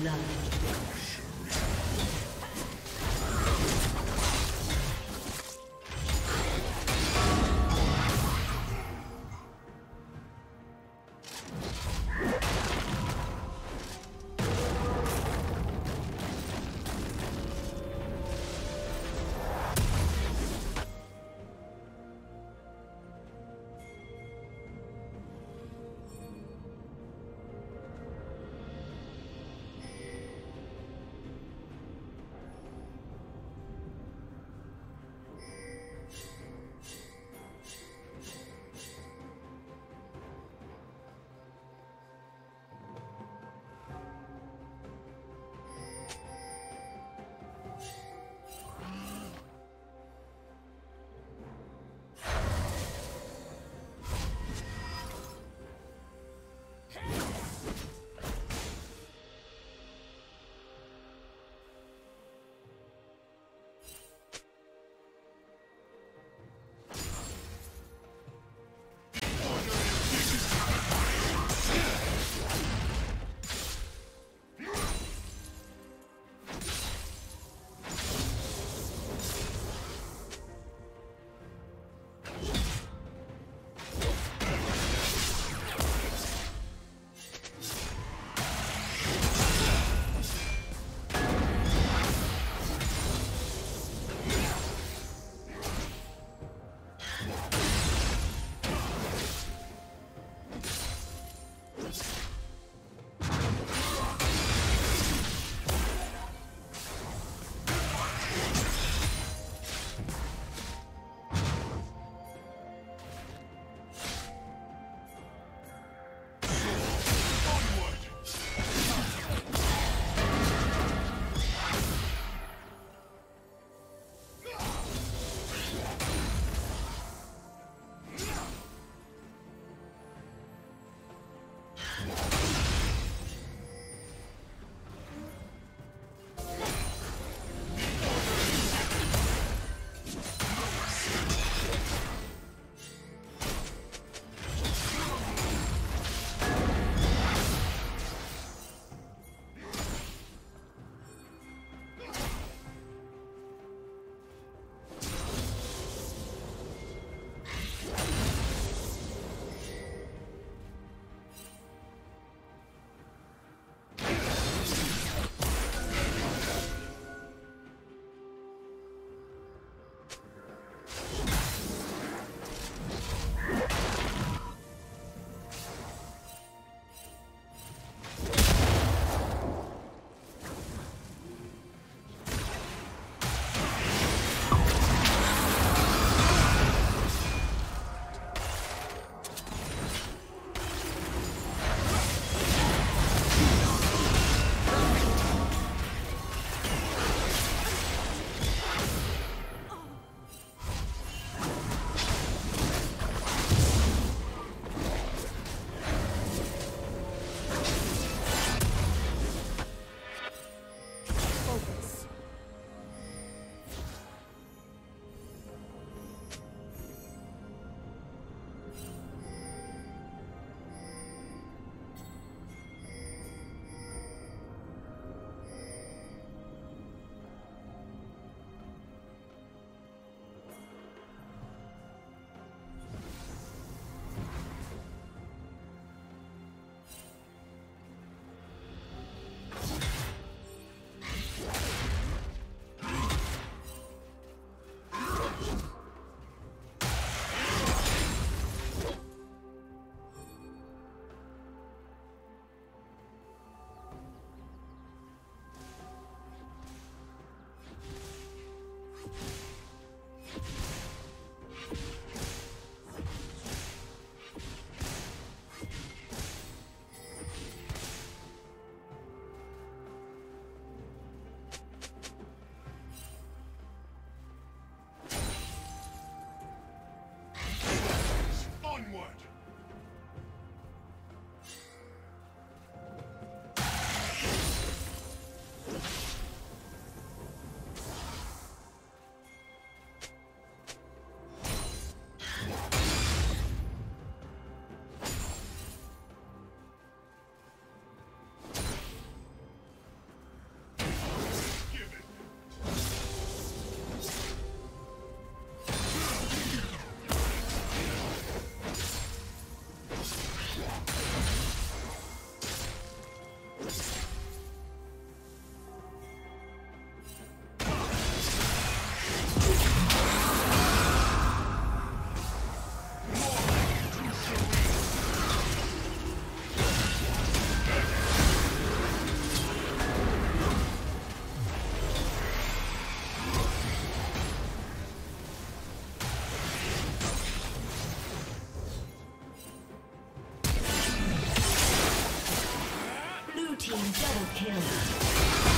blood. Team double kill.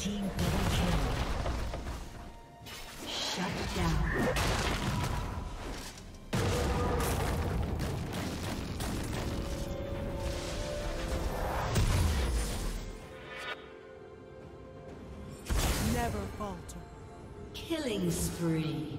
Team double kill. Shut down. Never falter. Killing spree.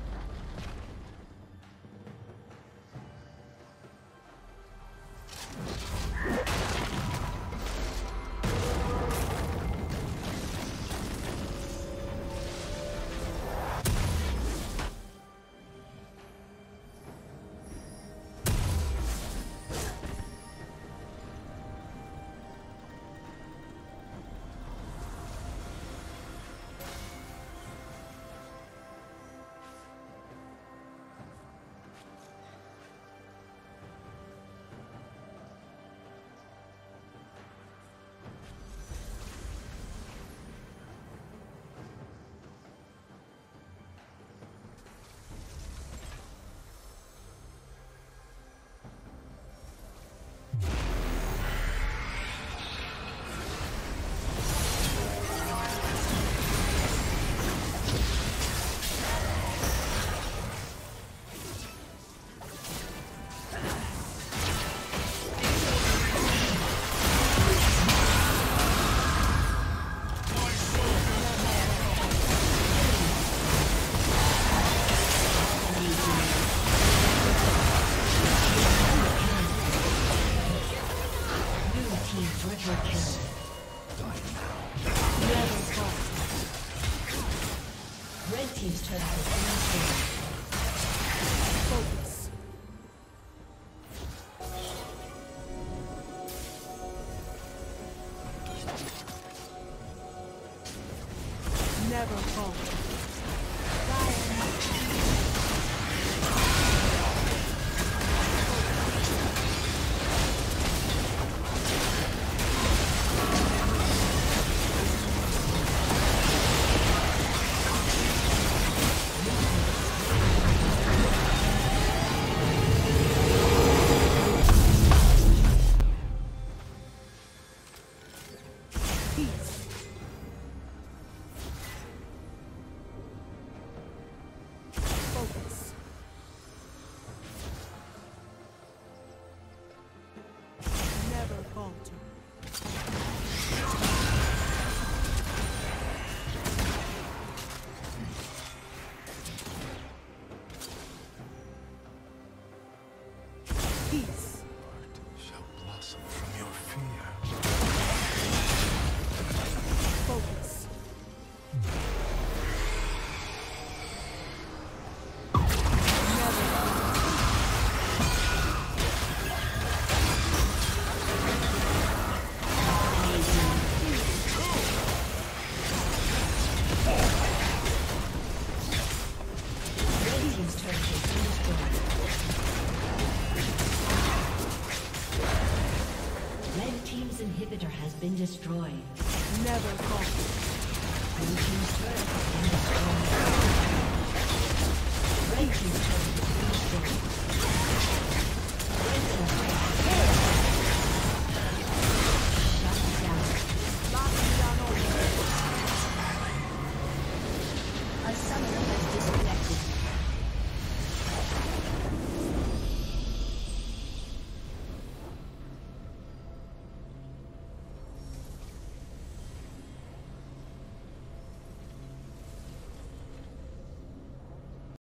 Been destroyed. Never fall. Blue team's turret has been destroyed. Red team's turret